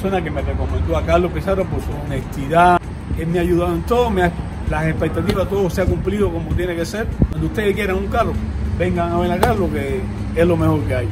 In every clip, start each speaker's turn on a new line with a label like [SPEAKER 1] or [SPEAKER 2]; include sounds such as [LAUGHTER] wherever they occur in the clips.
[SPEAKER 1] persona que me recomendó a Carlos Pizarro por su honestidad. Él me ha ayudado en todo, las expectativas, todo se ha cumplido como tiene que ser. Cuando ustedes quieran un carro, vengan a ver a Carlos, que es lo mejor que hay.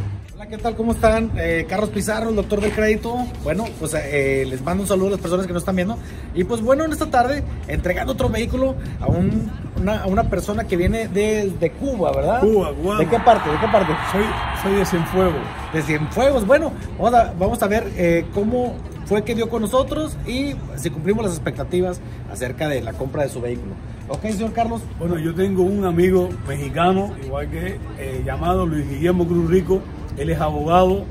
[SPEAKER 2] ¿Qué tal? ¿Cómo están? Eh, Carlos Pizarro, el doctor del crédito. Bueno, pues eh, les mando un saludo a las personas que nos están viendo. Y pues bueno, en esta tarde, entregando otro vehículo a, un- una, a una persona que viene desde Cuba, ¿verdad?
[SPEAKER 1] Cuba, Cuba.
[SPEAKER 2] ¿De qué parte? ¿De qué parte?
[SPEAKER 1] Soy, soy de Cienfuegos.
[SPEAKER 2] De Cienfuegos. Bueno, vamos a, vamos a ver eh, cómo fue que dio con nosotros y si cumplimos las expectativas acerca de la compra de su vehículo. Ok, señor Carlos.
[SPEAKER 1] Bueno, yo tengo un amigo mexicano, igual que eh, llamado Luis Guillermo Cruz Rico. Él es abogado,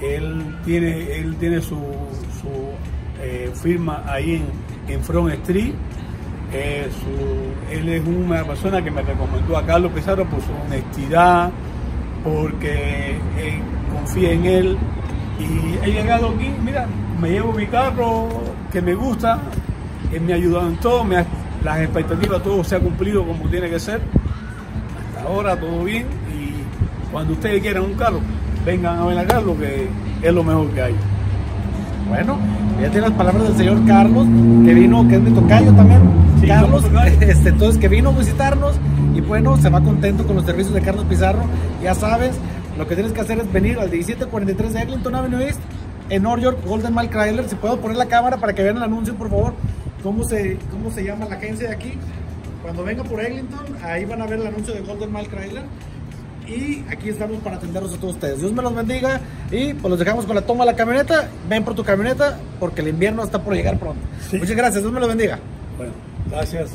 [SPEAKER 1] él tiene, él tiene su, su, eh, firma ahí en, en Front Street. Eh, él es una persona que me recomendó a Carlos Pizarro por su honestidad, porque eh, confía en él. Y he llegado aquí, mira, me llevo mi carro que me gusta, él me ha ayudado en todo, las expectativas, todo se ha cumplido como tiene que ser. Hasta ahora todo bien y cuando ustedes quieran un carro, vengan a ver Carlos que es lo mejor que hay.
[SPEAKER 2] Bueno, ya tiene las palabras del señor Carlos, que vino, que es mi tocayo también.
[SPEAKER 1] Sí,
[SPEAKER 2] Carlos, [LAUGHS] este, entonces que vino a visitarnos y bueno, se va contento con los servicios de Carlos Pizarro. Ya sabes, lo que tienes que hacer es venir al 1743 de Eglinton Avenue East, en New York, Golden Mile Chrysler. Si puedo poner la cámara para que vean el anuncio, por favor, cómo se, cómo se llama la agencia de aquí. Cuando venga por Eglinton, ahí van a ver el anuncio de Golden Mile Chrysler. Y aquí estamos para atenderlos a todos ustedes. Dios me los bendiga. Y pues los dejamos con la toma de la camioneta. Ven por tu camioneta porque el invierno está por llegar pronto.
[SPEAKER 1] Sí.
[SPEAKER 2] Muchas gracias. Dios me los bendiga.
[SPEAKER 1] Bueno, gracias.